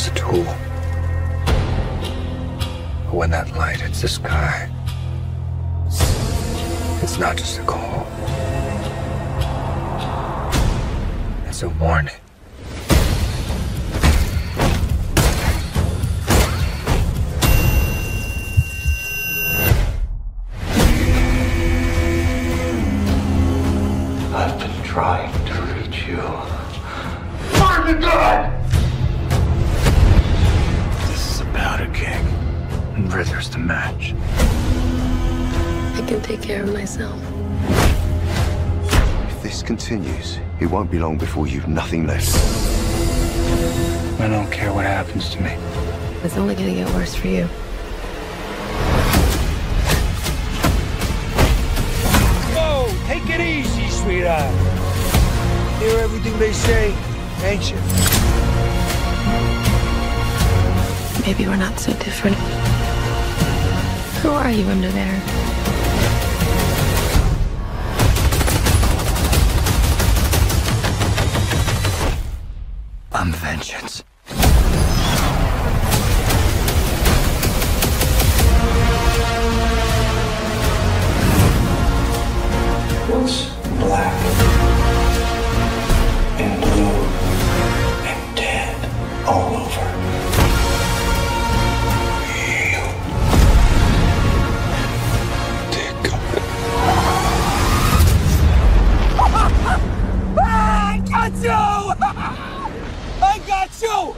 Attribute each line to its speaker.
Speaker 1: is a tool. But when that light hits the sky, it's not just a call. It's a warning. I've been trying to reach you. Martin God! This
Speaker 2: can take care of myself.
Speaker 3: If this continues, it won't be long before you've nothing left.
Speaker 1: I don't care what happens to me.
Speaker 2: It's only gonna get worse for you.
Speaker 4: Whoa, take it easy, sweetheart. Hear everything they say, ain't you?
Speaker 2: Maybe we're not so different. Who are you under there?
Speaker 1: I'm vengeance. What's black? 救